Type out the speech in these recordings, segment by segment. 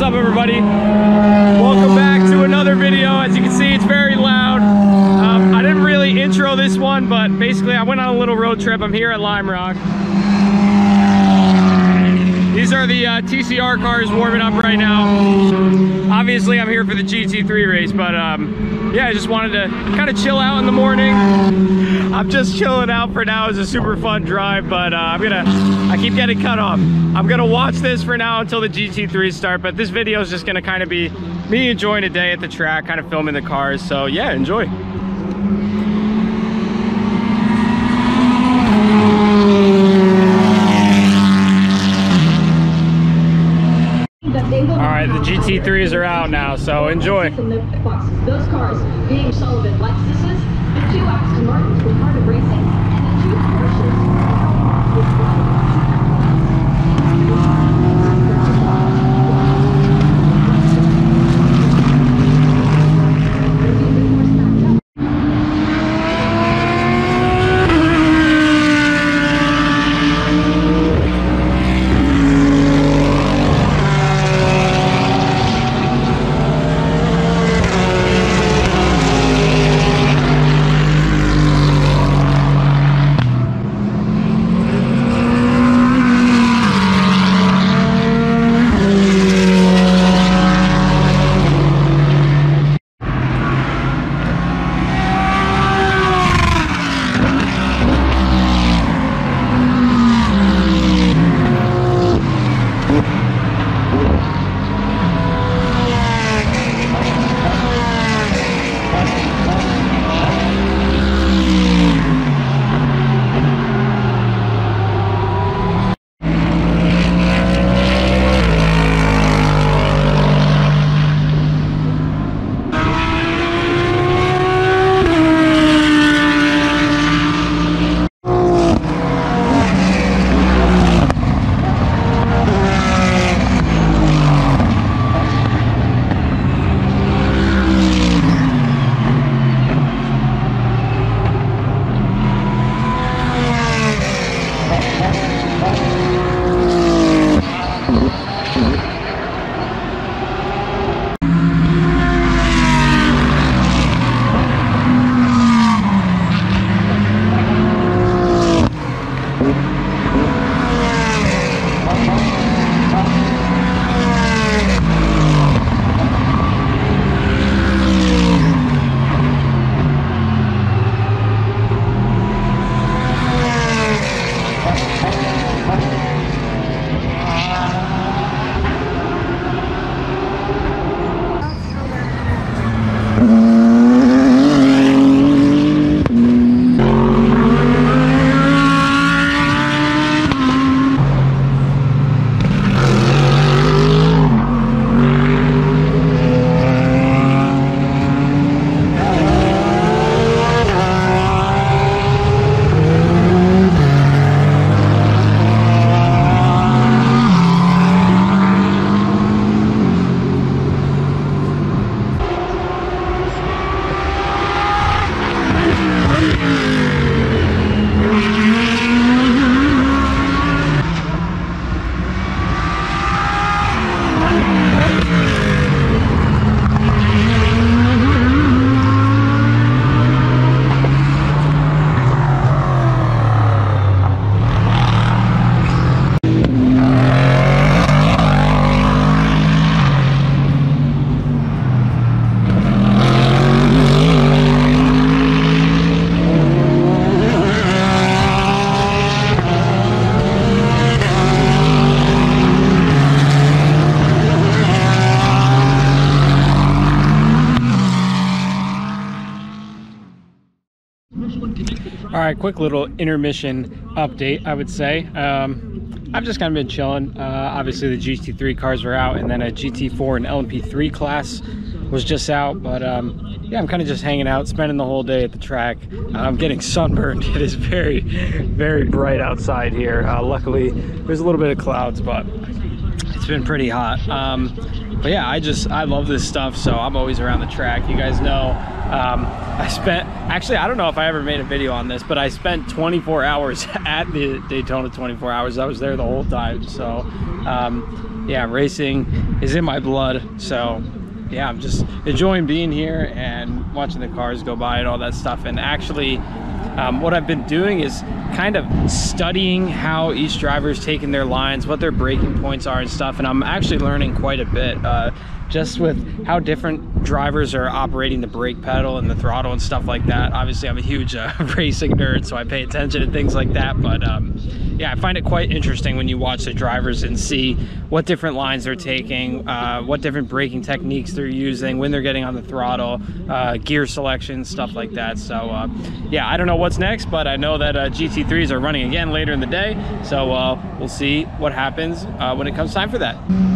What's up everybody? Welcome back to another video. As you can see, it's very loud. Um, I didn't really intro this one, but basically I went on a little road trip. I'm here at Lime Rock. These are the uh, TCR cars warming up right now. Obviously I'm here for the GT3 race, but um, yeah, I just wanted to kind of chill out in the morning. I'm just chilling out for now. It's a super fun drive, but uh, I'm gonna, I keep getting cut off. I'm gonna watch this for now until the GT3 start, but this video is just gonna kind of be me enjoying a day at the track, kind of filming the cars. So yeah, enjoy. All right, the GT3s are out now, so enjoy. Those cars being Sullivan Lexuses, the two Aston Martins racing, and the two Porsches. Quick little intermission update, I would say. Um, I've just kind of been chilling. Uh, obviously, the GT3 cars are out, and then a GT4 and LMP3 class was just out. But um, yeah, I'm kind of just hanging out, spending the whole day at the track. I'm getting sunburned. It is very, very bright outside here. Uh, luckily, there's a little bit of clouds, but it's been pretty hot. Um, but yeah, I just, I love this stuff, so I'm always around the track. You guys know Um, I spent, actually, I don't know if I ever made a video on this, but I spent 24 hours at the Daytona 24 hours. I was there the whole time. So, um, yeah, racing is in my blood. So, yeah, I'm just enjoying being here and watching the cars go by and all that stuff. And actually, um, what I've been doing is kind of studying how each driver is taking their lines, what their braking points are and stuff. And I'm actually learning quite a bit. Uh, just with how different drivers are operating the brake pedal and the throttle and stuff like that. Obviously, I'm a huge uh, racing nerd, so I pay attention to things like that. But um, yeah, I find it quite interesting when you watch the drivers and see what different lines they're taking, uh, what different braking techniques they're using, when they're getting on the throttle, uh, gear selection, stuff like that. So uh, yeah, I don't know what's next, but I know that uh, GT3s are running again later in the day. So uh, we'll see what happens when it comes time for that.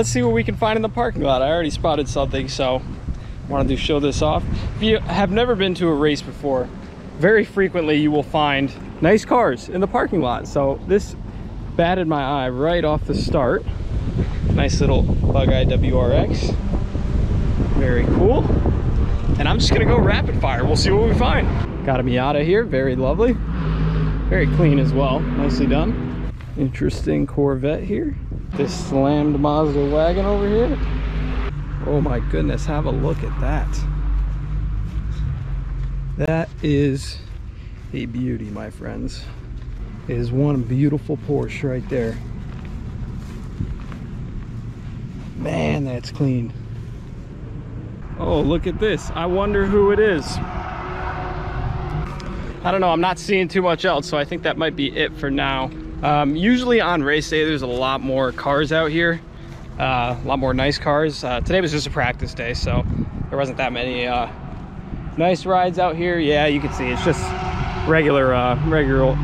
Let's see what we can find in the parking lot. I already spotted something, so wanted to show this off. If you have never been to a race before, very frequently you will find nice cars in the parking lot. So this batted my eye right off the start. Nice little Bug-Eye WRX. Very cool. And I'm just gonna go rapid fire. We'll see what we find. Got a Miata here, very lovely. Very clean as well, nicely done. Interesting Corvette here this slammed Mazda wagon over here. Oh my goodness, have a look at that. That is a beauty, my friends. It is one beautiful Porsche right there. Man, that's clean. Oh, look at this. I wonder who it is. I don't know, I'm not seeing too much else, so I think that might be it for now. Um, usually on race day, there's a lot more cars out here, uh, a lot more nice cars. Uh, today was just a practice day, so there wasn't that many uh, nice rides out here. Yeah, you can see it's just regular, uh, regular,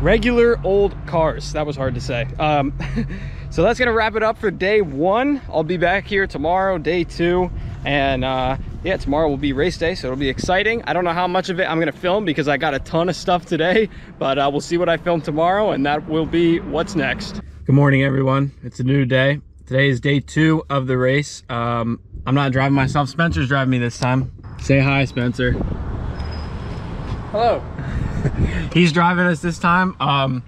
regular old cars. That was hard to say. Um, so that's gonna wrap it up for day one. I'll be back here tomorrow, day two, and uh, yeah, tomorrow will be race day, so it'll be exciting. I don't know how much of it I'm gonna film because I got a ton of stuff today, but uh, we'll see what I film tomorrow, and that will be what's next. Good morning, everyone. It's a new day. Today is day two of the race. Um, I'm not driving myself. Spencer's driving me this time. Say hi, Spencer. Hello. He's driving us this time um,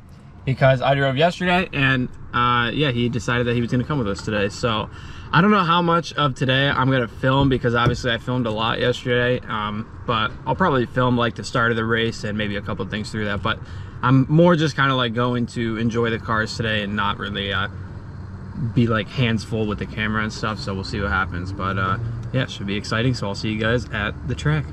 because I drove yesterday and uh, yeah, he decided that he was gonna come with us today. So I don't know how much of today I'm gonna film because obviously I filmed a lot yesterday, um, but I'll probably film like the start of the race and maybe a couple things through that. But I'm more just kind of like going to enjoy the cars today and not really uh, be like hands full with the camera and stuff. So we'll see what happens. But uh, yeah, it should be exciting. So I'll see you guys at the track.